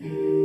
Mm-hmm.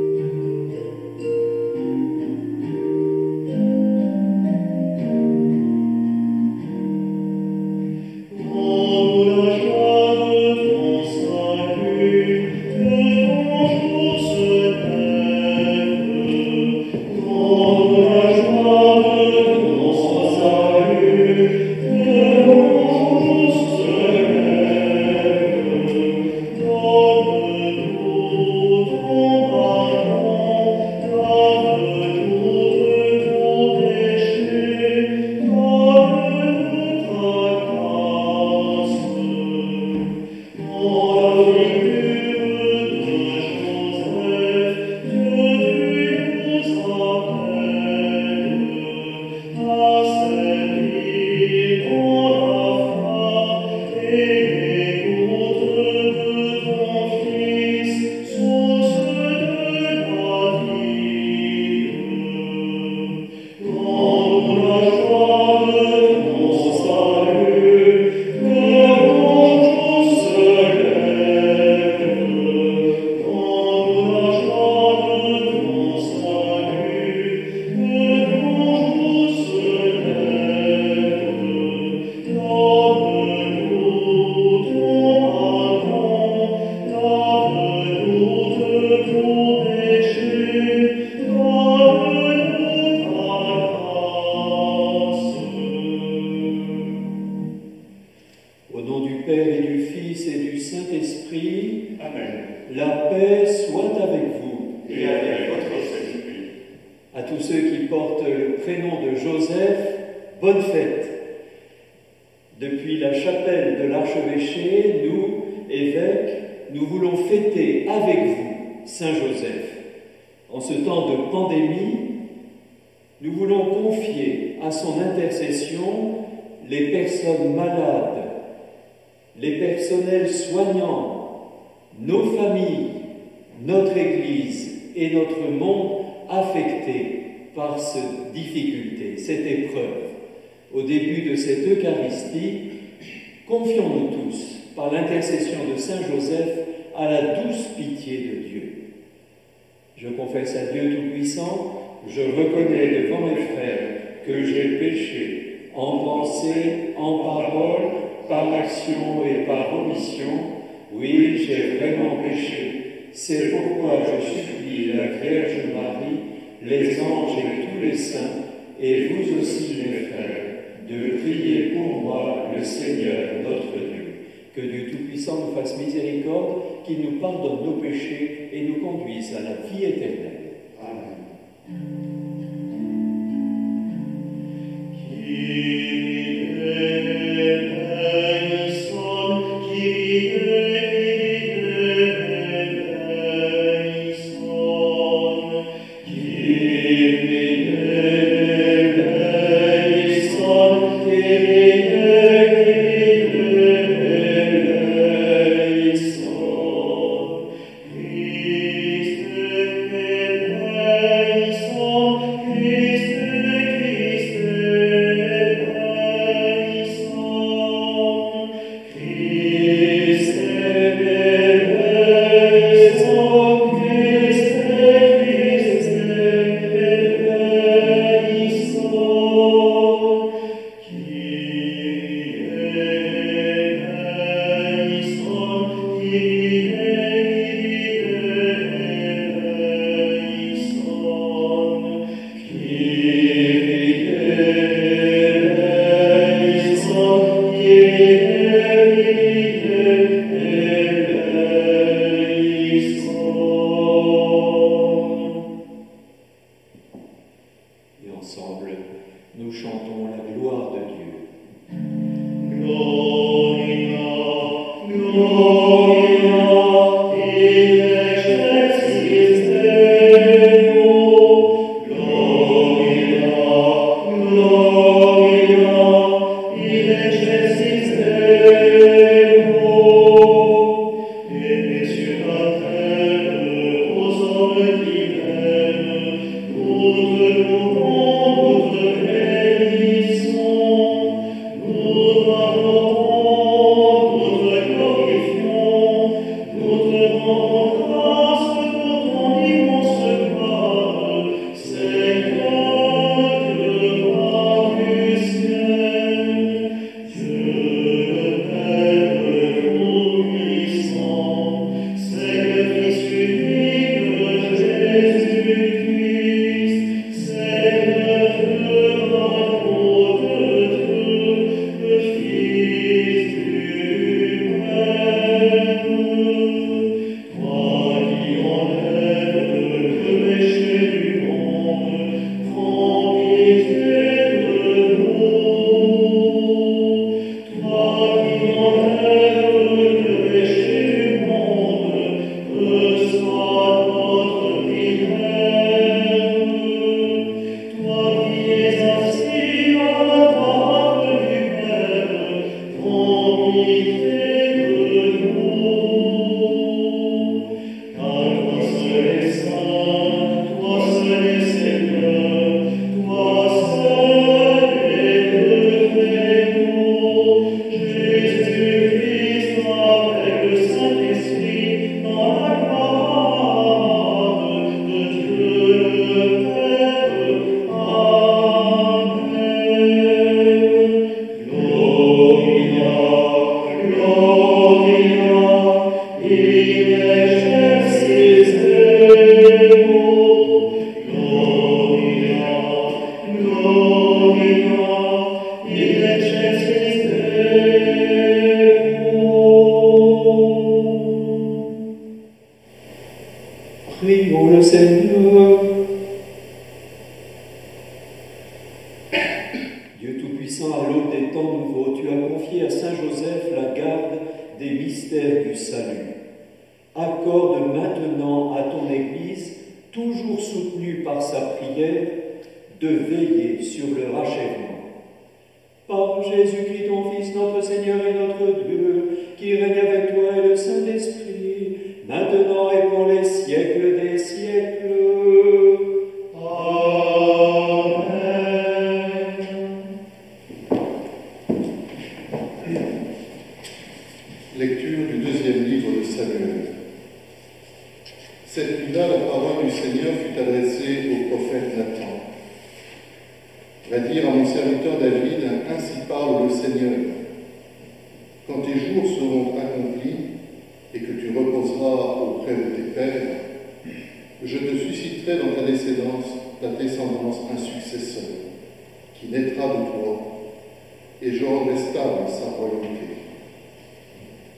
Et je rendrai stable sa royauté.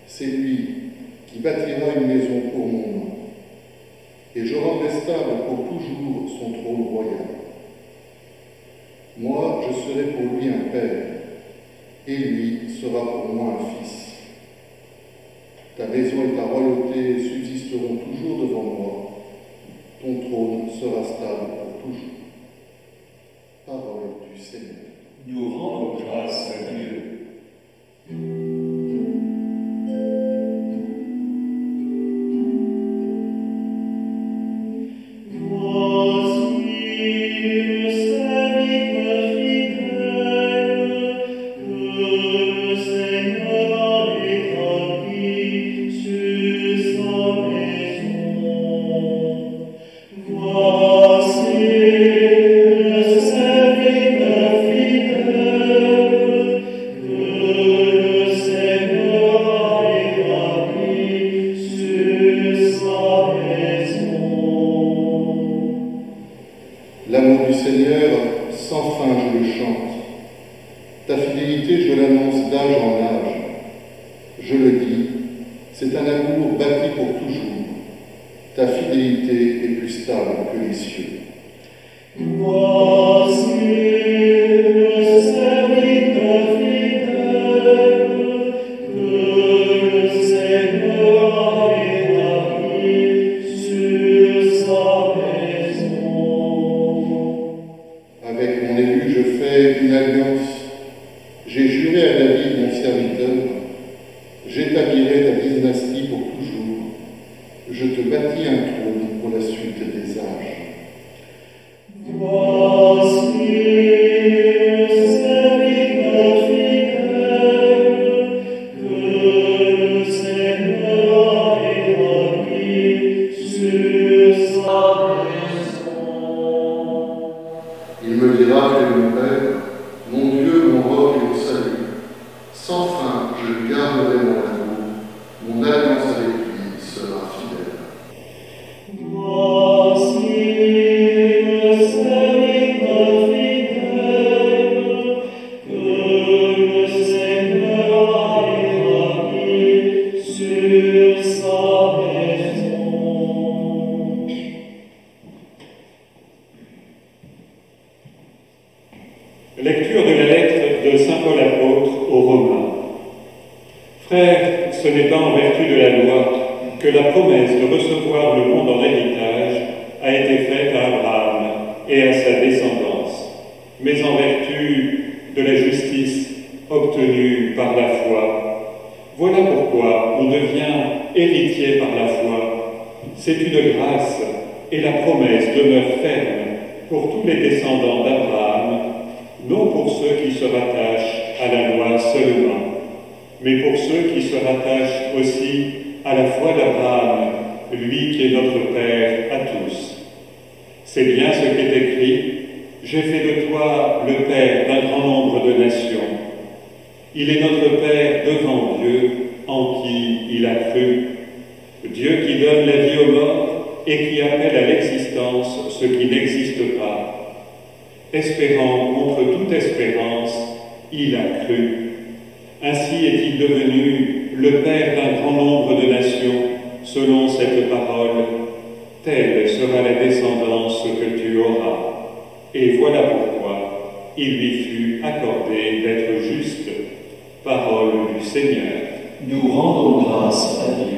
C'est lui qui bâtira une maison pour mon nom et je rendrai stable pour toujours son trône royal. Moi, je serai pour lui un père, et lui sera pour moi un fils. Ta maison et ta royauté subsisteront toujours devant moi, ton trône sera stable pour toujours. Parole du Seigneur. Nous rendons grâce à pour tous les descendants d'Abraham non pour ceux qui se rattachent à la loi seulement, mais pour ceux qui se rattachent aussi à la foi d'Abraham, lui qui est notre Père à tous. C'est bien ce qui est écrit, j'ai fait de toi le Père d'un grand nombre de nations. Il est notre Père devant Dieu en qui il a cru. Dieu qui donne la vie aux morts et qui appelle à l'existence ce qui n'existe pas. Espérant contre toute espérance, il a cru. Ainsi est-il devenu le Père d'un grand nombre de nations, selon cette parole. Telle sera la descendance que tu auras. Et voilà pourquoi il lui fut accordé d'être juste. Parole du Seigneur. Nous rendons grâce à Dieu.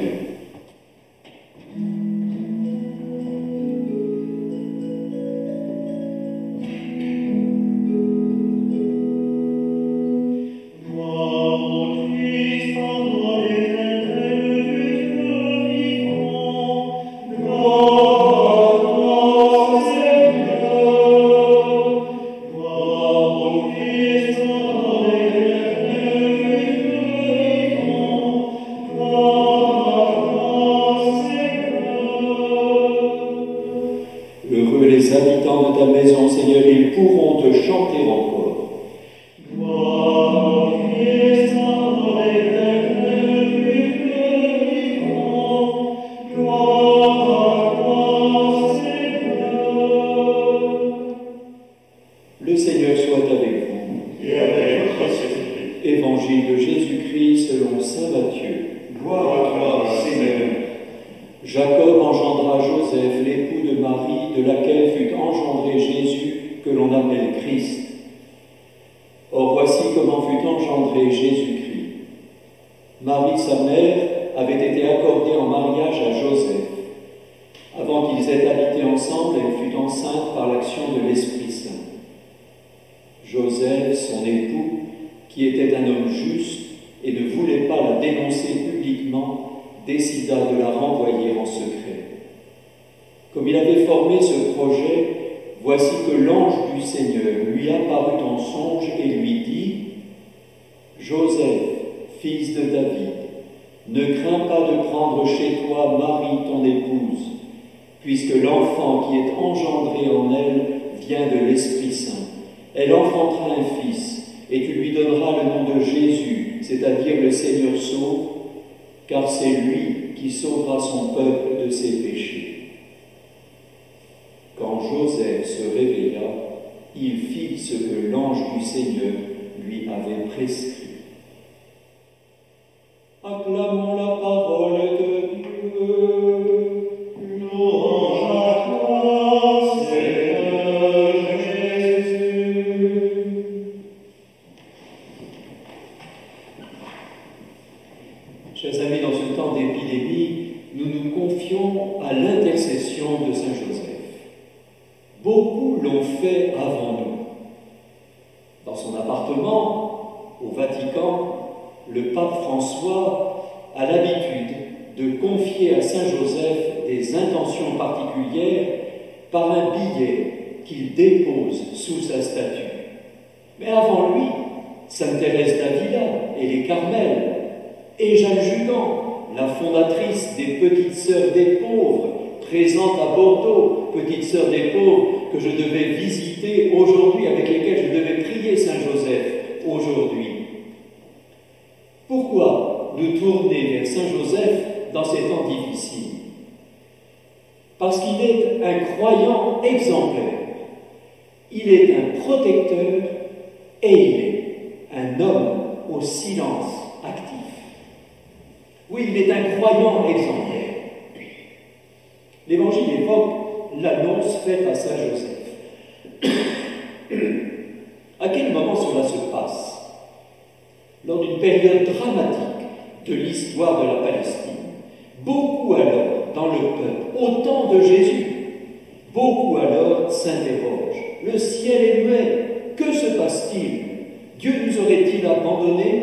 abandonné,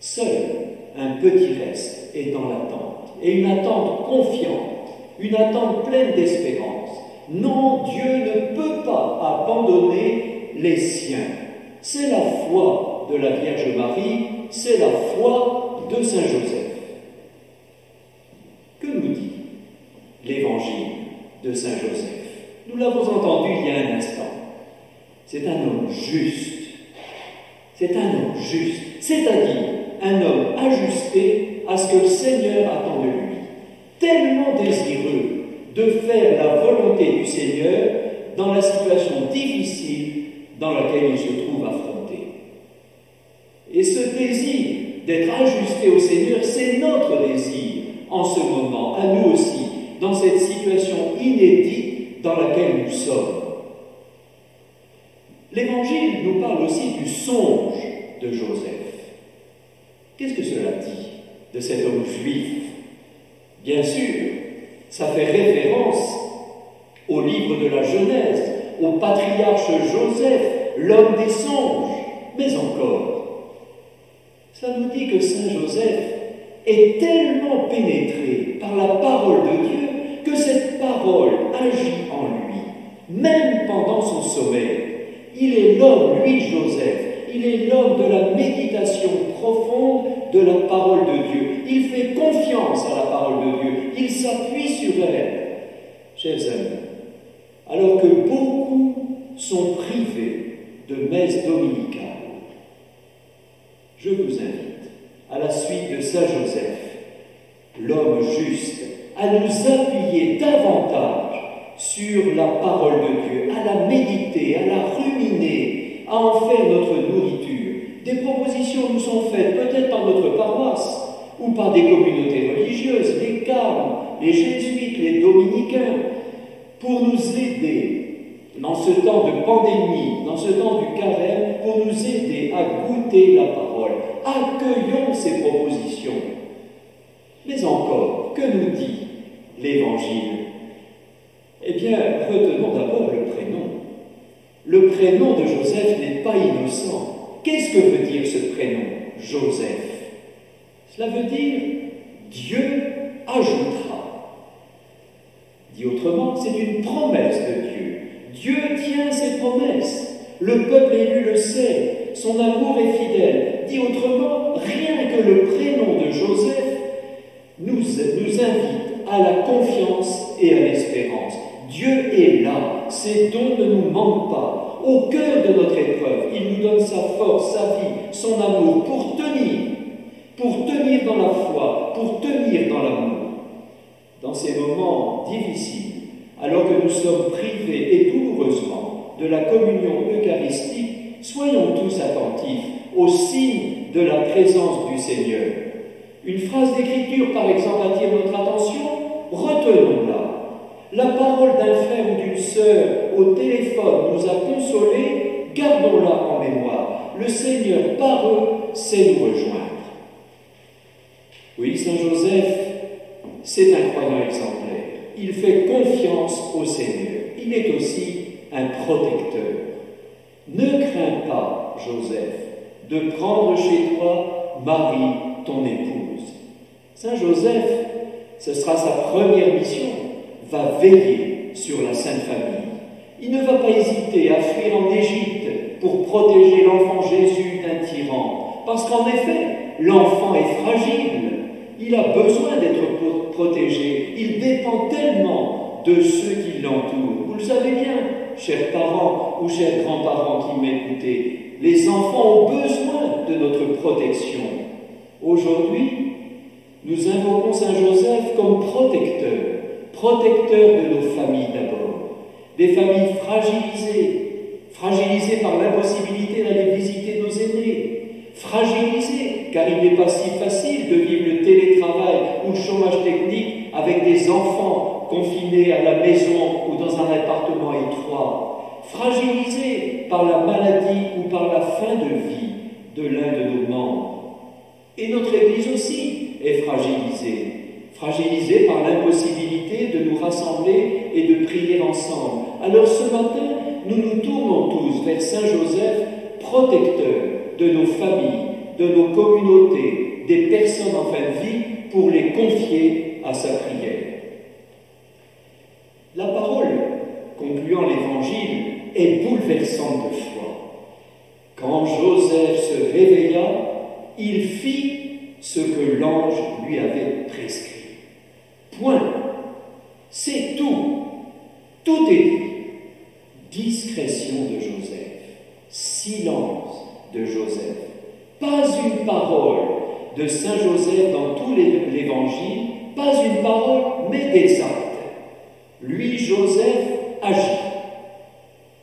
seul un petit reste est dans l'attente, et une attente confiante, une attente pleine d'espérance. Non, Dieu ne peut pas abandonner les siens. C'est la foi de la Vierge Marie, c'est la foi de Saint Joseph. Que nous dit l'évangile de Saint Joseph? Nous l'avons entendu il y a un instant. C'est un homme juste c'est un homme juste, c'est-à-dire un homme ajusté à ce que le Seigneur attend de lui, tellement désireux de faire la volonté du Seigneur dans la situation difficile dans laquelle il se trouve affronté. Et ce désir d'être ajusté au Seigneur, c'est notre désir en ce moment, à nous aussi, dans cette situation inédite dans laquelle nous sommes. L'Évangile nous parle aussi du songe de Joseph. Qu'est-ce que cela dit de cet homme juif? Bien sûr, ça fait référence au livre de la Genèse, au patriarche Joseph, l'homme des songes, mais encore. Ça nous dit que Saint Joseph est tellement pénétré par la parole de Dieu que cette parole agit en lui, même pendant son sommeil. Il est l'homme, lui Joseph, il est l'homme de la méditation profonde de la parole de Dieu. Il fait confiance à la parole de Dieu, il s'appuie sur elle. Chers amis, alors que beaucoup sont privés de messe dominicale, je vous invite, à la suite de Saint Joseph, l'homme juste, à nous appuyer davantage sur la parole de Dieu, à la méditer, à la ruminer, à en faire notre nourriture. Des propositions nous sont faites peut-être par notre paroisse ou par des communautés religieuses, les carmes, les jésuites, les dominicains, pour nous aider dans ce temps de pandémie, dans ce temps du carême, pour nous aider à goûter la parole. Accueillons ces propositions. Mais encore, que nous dit l'Évangile? Bien, retenons d'abord le prénom. Le prénom de Joseph n'est pas innocent. Qu'est-ce que veut dire ce prénom, Joseph? Cela veut dire Dieu ajoutera. Dit autrement, c'est une promesse de Dieu. Dieu tient ses promesses. Le peuple élu le sait. Son amour est fidèle. Dit autrement, rien que le prénom de Joseph nous, nous invite à la confiance et à l'espérance. Dieu est là, ses dons ne nous manquent pas. Au cœur de notre épreuve, il nous donne sa force, sa vie, son amour pour tenir, pour tenir dans la foi, pour tenir dans l'amour. Dans ces moments difficiles, alors que nous sommes privés et douloureusement de la communion eucharistique, soyons tous attentifs au signe de la présence du Seigneur. Une phrase d'écriture, par exemple, attire notre attention, retenons-la. La parole d'un frère ou d'une sœur au téléphone nous a consolés, gardons-la en mémoire. Le Seigneur, par eux, sait nous rejoindre. Oui, Saint Joseph, c'est un croyant exemplaire. Il fait confiance au Seigneur. Il est aussi un protecteur. Ne crains pas, Joseph, de prendre chez toi Marie, ton épouse. Saint Joseph, ce sera sa première mission, va veiller sur la Sainte Famille. Il ne va pas hésiter à fuir en Égypte pour protéger l'enfant Jésus d'un tyran, parce qu'en effet, l'enfant est fragile, il a besoin d'être protégé, il dépend tellement de ceux qui l'entourent. Vous le savez bien, chers parents ou chers grands-parents qui m'écoutez, les enfants ont besoin de notre protection. Aujourd'hui, nous invoquons Saint Joseph comme protecteur, protecteur de nos familles d'abord, des familles fragilisées, fragilisées par l'impossibilité d'aller visiter nos aînés, fragilisées car il n'est pas si facile de vivre le télétravail ou le chômage technique avec des enfants confinés à la maison ou dans un appartement étroit, fragilisées par la maladie ou par la fin de vie de l'un de nos membres. Et notre Église aussi est fragilisée, fragilisée par l'impossibilité de nous rassembler et de prier ensemble. Alors ce matin, nous nous tournons tous vers Saint Joseph, protecteur de nos familles, de nos communautés, des personnes en fin de vie, pour les confier à sa prière. La parole concluant l'Évangile est bouleversante de foi. Quand Joseph se réveilla, il fit ce que l'ange lui avait prescrit. Point. C'est tout. Tout est dit. Discrétion de Joseph. Silence de Joseph. Pas une parole de Saint Joseph dans tout l'Évangile, pas une parole, mais des actes. Lui, Joseph, agit.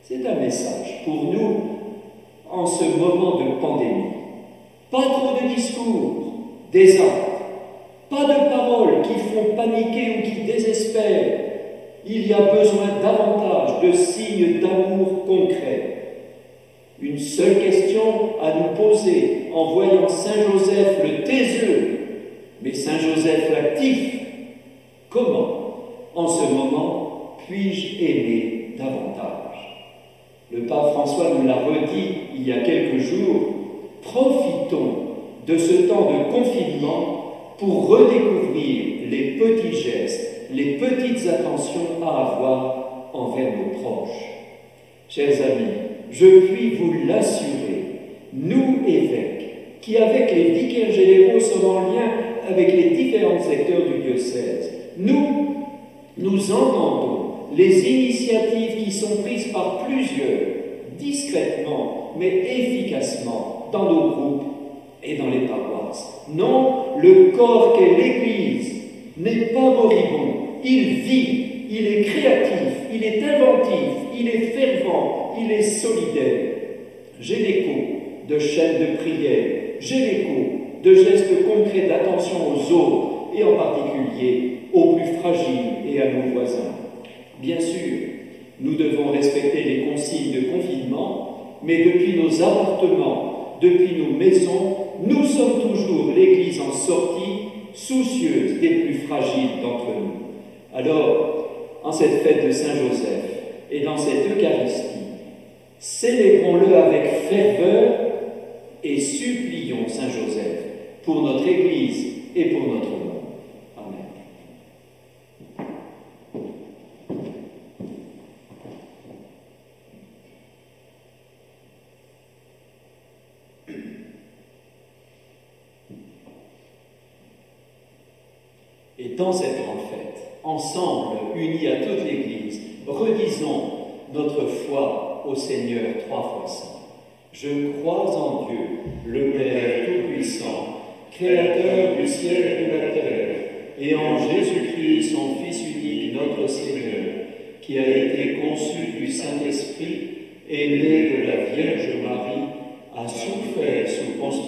C'est un message pour nous en ce moment de pandémie. Pas trop de discours, des actes. Pas de paroles qui font paniquer ou qui désespèrent il y a besoin davantage de signes d'amour concrets. Une seule question à nous poser en voyant Saint Joseph le taiseux, mais Saint Joseph l'actif. Comment, en ce moment, puis-je aimer davantage? Le pape François nous l'a redit il y a quelques jours. Profitons de ce temps de confinement pour redécouvrir les petits gestes, les petites attentions à avoir envers nos proches. Chers amis, je puis vous l'assurer, nous évêques, qui avec les vicaires généraux sommes en lien avec les différents secteurs du diocèse, nous, nous entendons les initiatives qui sont prises par plusieurs, discrètement mais efficacement, dans nos groupes et dans les paroisses. Non, le corps qu'est l'Église n'est pas moribond, il vit, il est créatif, il est inventif, il est fervent, il est solidaire. J'ai l'écho de chaînes de prière, j'ai l'écho de gestes concrets d'attention aux autres et en particulier aux plus fragiles et à nos voisins. Bien sûr, nous devons respecter les consignes de confinement, mais depuis nos appartements, depuis nos maisons, nous sommes toujours l'Église en sortie, soucieuse des plus fragiles d'entre nous. Alors, en cette fête de Saint-Joseph et dans cette Eucharistie, célébrons-le avec ferveur et supplions Saint-Joseph pour notre Église et pour notre monde. Dans cette grande fête, ensemble, unis à toute l'Église, redisons notre foi au Seigneur trois fois saint. Je crois en Dieu, le Père Tout-Puissant, Créateur du ciel et de la terre, et en Jésus-Christ, son Fils unique, notre Seigneur, qui a été conçu du Saint-Esprit, est né de la Vierge Marie, a souffert sous Ponce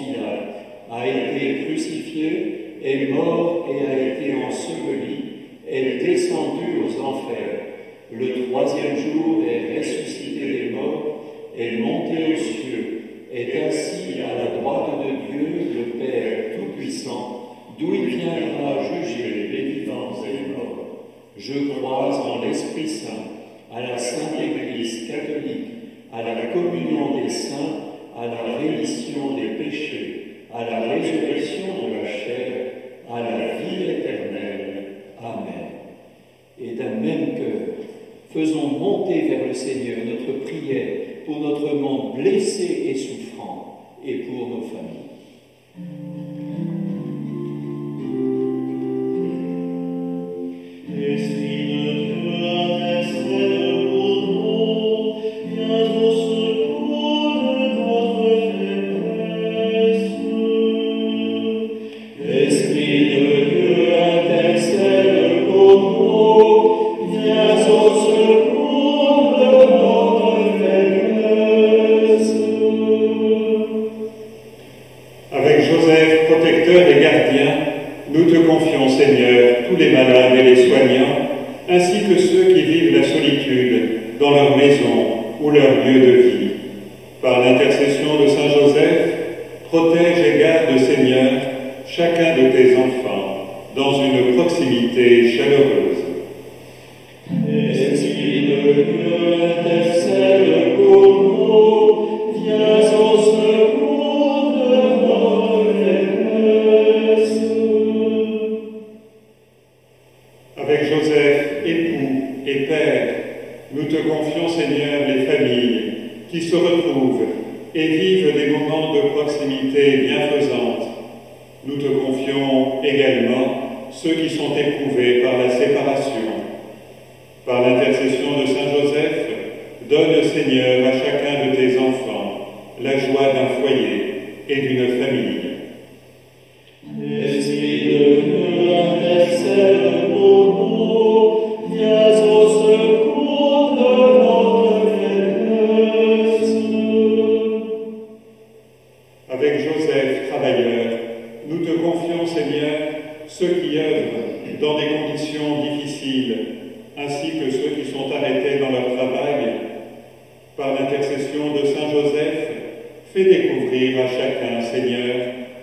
a été crucifié, est mort et a été enseveli, est descendu aux enfers. Le troisième jour est ressuscité des morts, est monté aux cieux, est assis à la droite de Dieu, le Père Tout-Puissant, d'où il viendra juger les vivants et les morts. Je crois en l'Esprit Saint, à la Sainte Église catholique, à la communion des saints, à la rémission des péchés, à la résurrection de la chair à la vie éternelle. Amen. Et d'un même cœur, faisons monter vers le Seigneur notre prière pour notre monde blessé et souffrant et pour nos familles.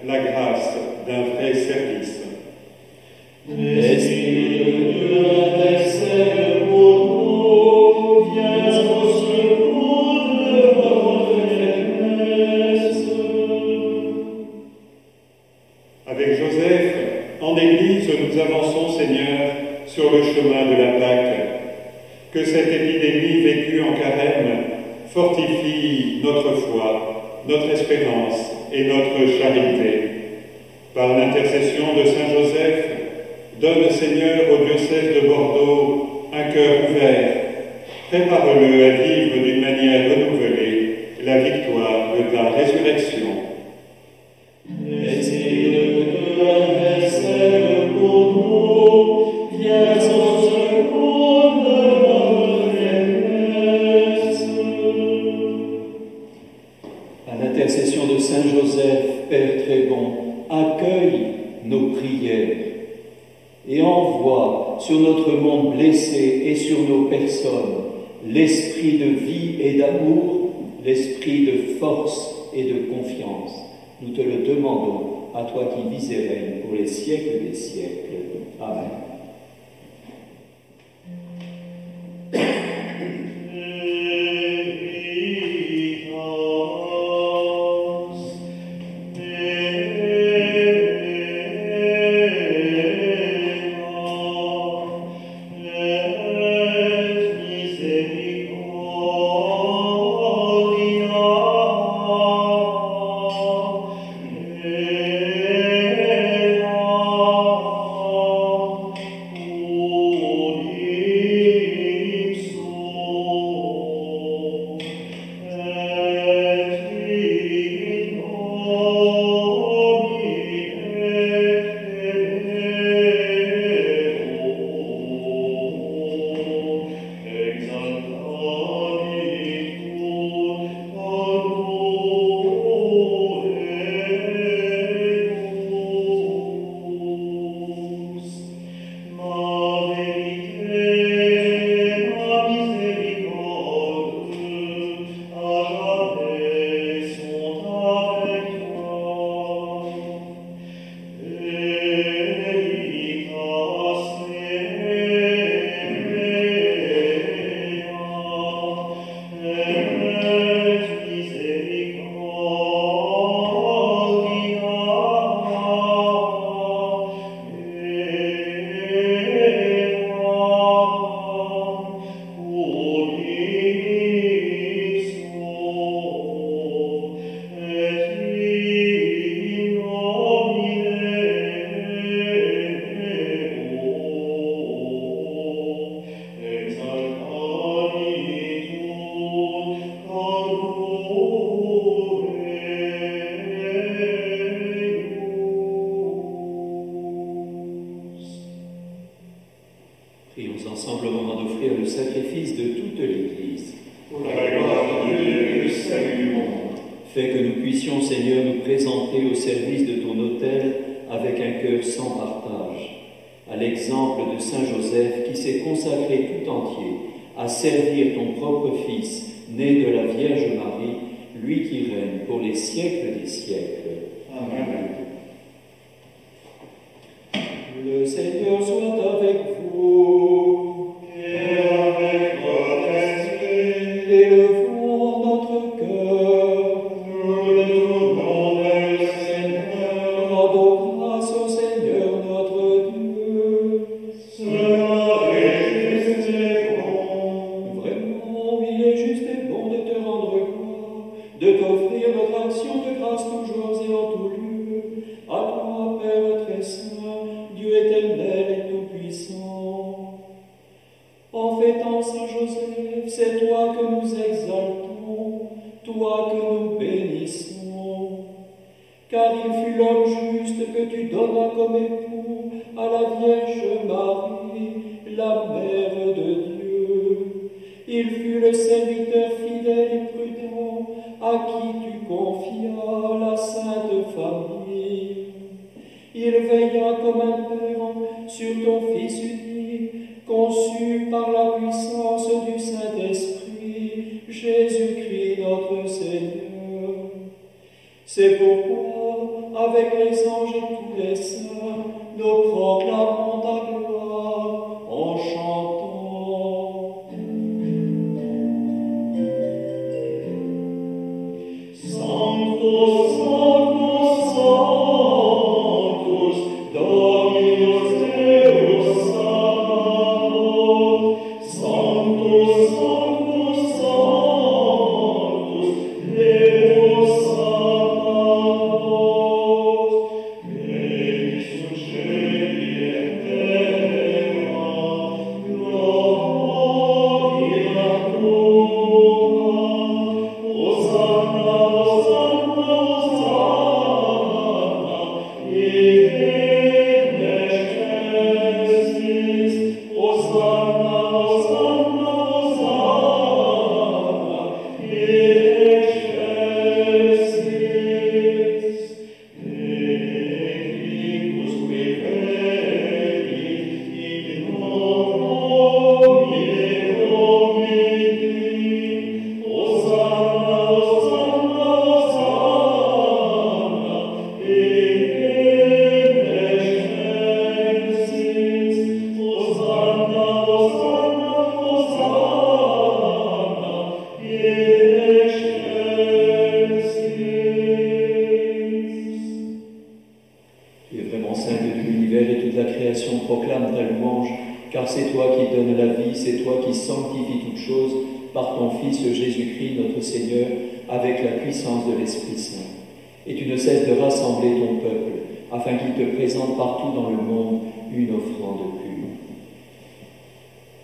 like servir ton propre Fils, né de la Vierge Marie, lui qui règne pour les siècles des siècles. il veilla comme un père sur ton fils Fils Jésus-Christ, notre Seigneur, avec la puissance de l'Esprit Saint. Et tu ne cesses de rassembler ton peuple, afin qu'il te présente partout dans le monde une offrande pure.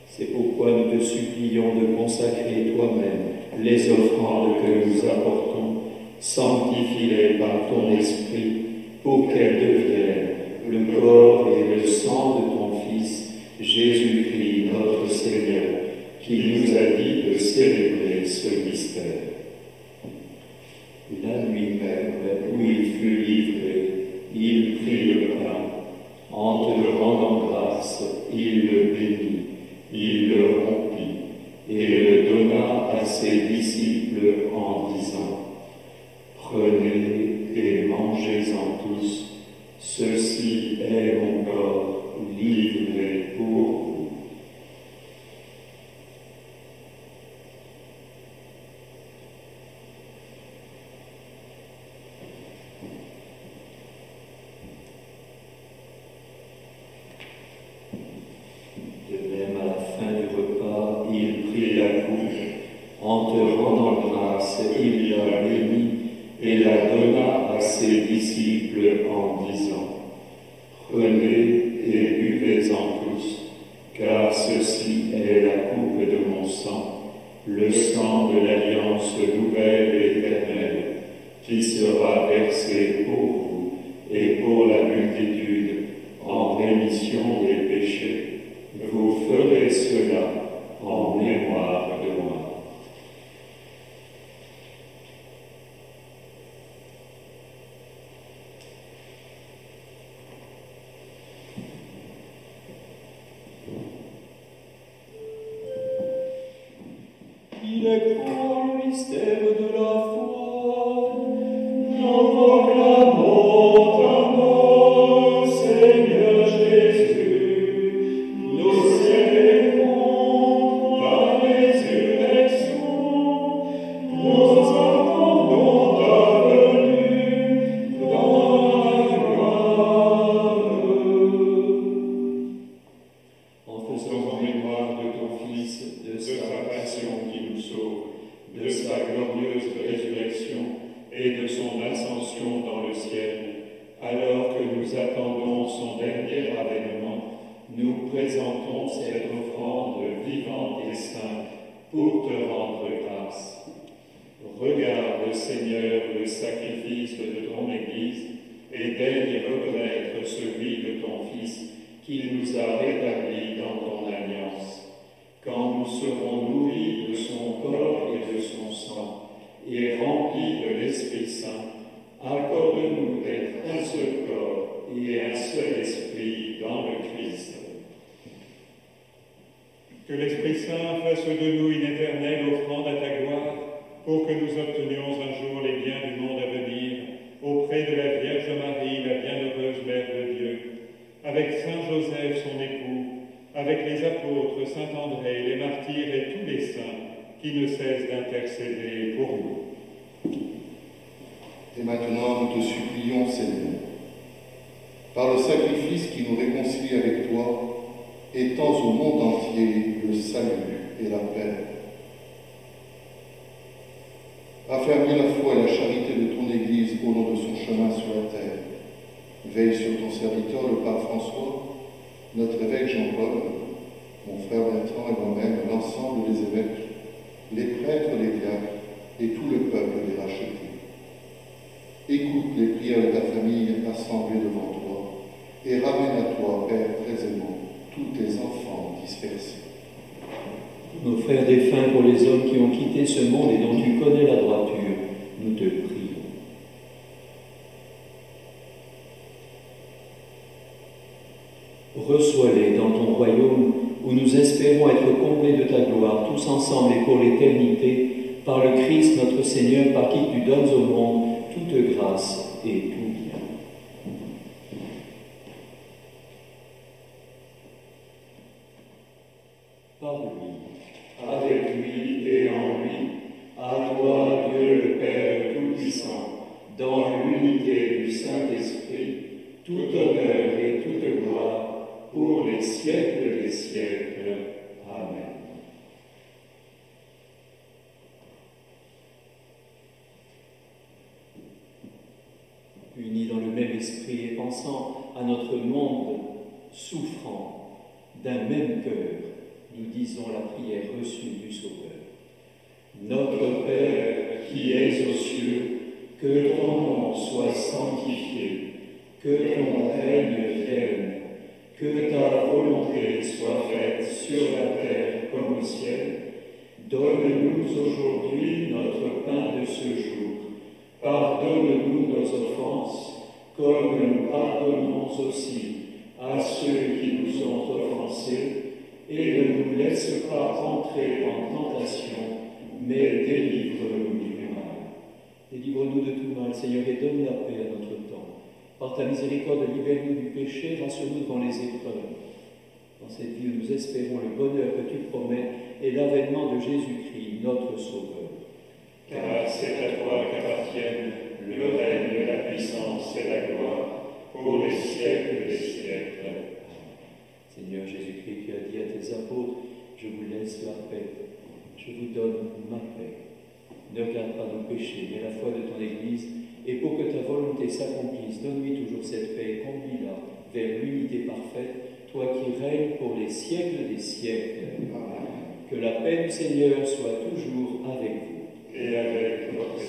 C'est pourquoi nous te supplions de consacrer toi-même les offrandes que nous apportons, sanctifie-les par ton esprit, pour qu'elles deviennent le corps et le sang de ton Fils, Jésus-Christ notre Seigneur, qui nous a dit de célébrer ce mystère. La nuit même où il fut livré, il prit le pain. En te le rendant grâce, il le bénit, il le rompit et le donna à ses disciples en disant Prenez et mangez-en tous, ceci est mon corps livré pour reconnaître celui de ton Fils qu'il nous a rétablis dans ton alliance. Quand nous serons nourris de son corps et de son sang, et remplis de l'Esprit Saint, accorde-nous d'être un seul corps et un seul esprit dans le Christ. Que l'Esprit Saint fasse de nous une éternelle offrande à ta gloire, pour que nous obtenions un jour les biens du monde à venir, auprès de la Vierge Marie, avec Saint Joseph son époux, avec les apôtres, Saint André, les martyrs et tous les saints qui ne cessent d'intercéder pour nous. Et maintenant, nous te supplions, Seigneur, par le sacrifice qui nous réconcilie avec toi, étends au monde entier le salut et la paix. Affermis la foi et la charité de ton Église au long de son chemin sur la terre. Veille sur ton serviteur, le pape François, notre évêque Jean-Paul, mon frère Bertrand et moi-même, l'ensemble des évêques, les prêtres, les diacres et tout le peuple des rachetés. Écoute les prières de ta famille assemblée devant toi et ramène à toi, Père très aimant, tous tes enfants dispersés. Nos frères défunts pour les hommes qui ont quitté ce monde et dont tu connais la droiture, nous te prions. Reçois-les dans ton royaume où nous espérons être comblés de ta gloire, tous ensemble et pour l'éternité, par le Christ notre Seigneur, par qui tu donnes au monde toute grâce et tout bien. Pour les siècles des siècles. Seigneur Jésus-Christ, tu as dit à tes apôtres, je vous laisse la paix, je vous donne ma paix. Ne regarde pas nos péchés, mais la foi de ton Église, et pour que ta volonté s'accomplisse, donne-lui toujours cette paix conduis-la vers l'unité parfaite, toi qui règnes pour les siècles des siècles. Que la paix du Seigneur soit toujours avec vous. Et avec votre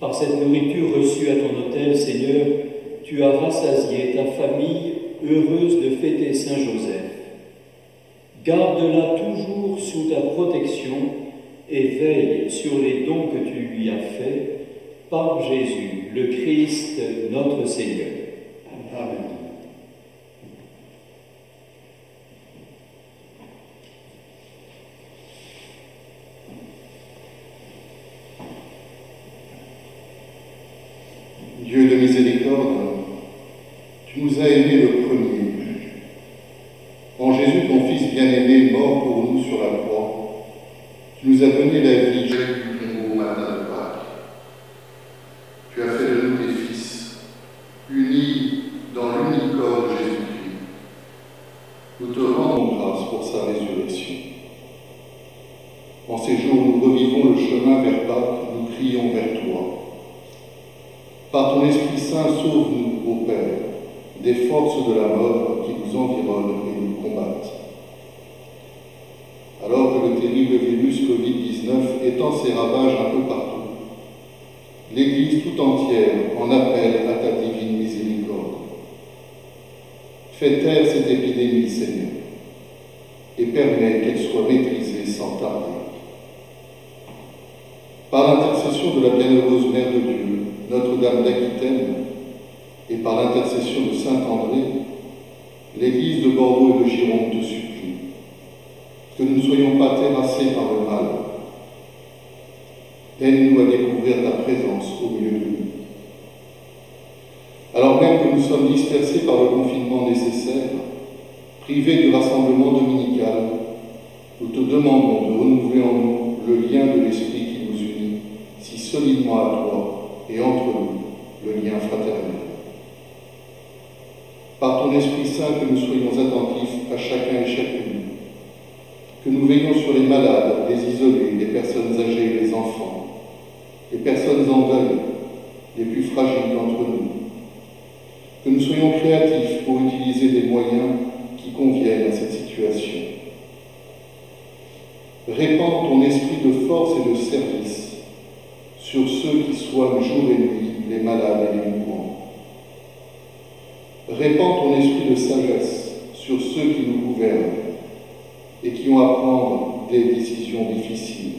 Par cette nourriture reçue à ton autel, Seigneur, tu as rassasié ta famille heureuse de fêter Saint Joseph. Garde-la toujours sous ta protection et veille sur les dons que tu lui as faits par Jésus, le Christ, notre Seigneur. Amen. Dieu de miséricorde, tu nous as aimés le premier. En Jésus, ton Fils bien-aimé, mort pour nous sur la croix, tu nous as donné la vie au matin de Pâques. Tu as fait de nous tes fils, unis dans l'unique corps de Jésus-Christ. Nous te rendons grâce pour sa résurrection. En ces jours, nous revivons le chemin vers Pâques, nous crions vers toi. Par ton Esprit Saint, sauve-nous, ô Père, des forces de la mort qui nous environnent et nous combattent. Alors que le terrible virus Covid-19 étend ses ravages un peu partout, l'Église tout entière en appelle à ta divine miséricorde. Fais taire cette épidémie, Seigneur, et permets qu'elle soit maîtrisée sans tarder. Par l'intercession de la bienheureuse Mère de Dieu, Notre-Dame d'Aquitaine, et par l'intercession de Saint André, l'Église de Bordeaux et de Gironde te supplie que nous ne soyons pas terrassés par le mal. Aide-nous à découvrir ta présence au milieu de nous. Alors même que nous sommes dispersés par le confinement nécessaire, privés du rassemblement dominical, nous te demandons de renouveler en nous le lien de l'Esprit qui nous unit si solidement à toi et entre nous le lien fraternel. Par ton Esprit Saint, que nous soyons attentifs à chacun et chacune, que nous veillons sur les malades, les isolés, les personnes âgées, les enfants, les personnes en deuil, les plus fragiles d'entre nous, que nous soyons créatifs pour utiliser des moyens qui conviennent à cette situation. Répands ton esprit de force et de service sur ceux qui soignent jour et nuit les malades et les. Répands ton esprit de sagesse sur ceux qui nous gouvernent et qui ont à prendre des décisions difficiles.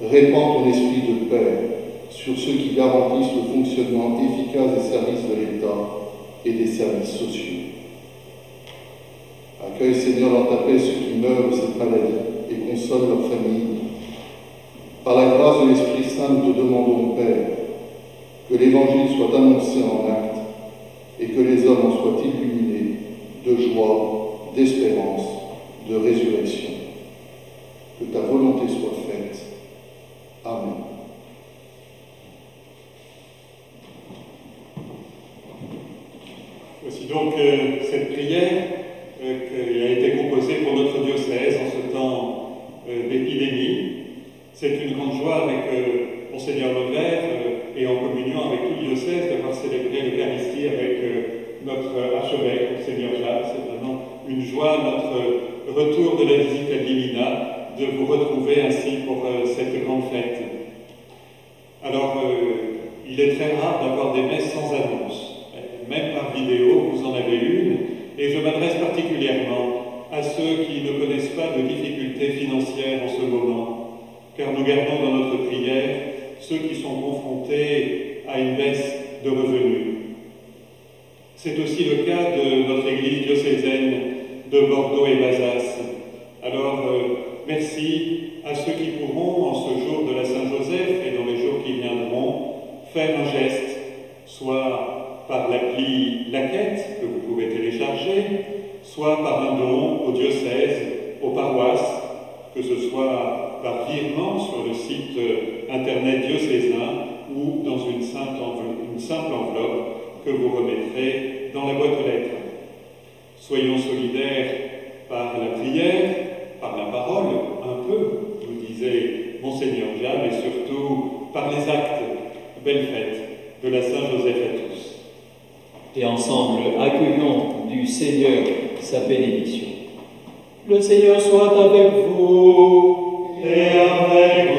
Répands ton esprit de paix sur ceux qui garantissent le fonctionnement efficace des services de l'État et des services sociaux. Accueille, Seigneur, dans ta paix ceux qui meurent de cette maladie et console leurs familles. Par la grâce de l'Esprit Saint, nous te demandons, Père, que l'Évangile soit annoncé en acte et que les hommes en soient illuminés de joie, d'espérance, de résurrection. Que ta volonté soit faite. Belle fête de la Saint-Joseph à tous. Et ensemble, accueillons du Seigneur sa bénédiction. Le Seigneur soit avec vous. Et avec votre